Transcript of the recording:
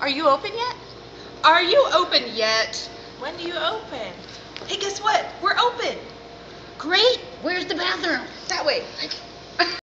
Are you open yet? Are you open yet? When do you open? Hey, guess what? We're open. Great. Where's the bathroom? That way.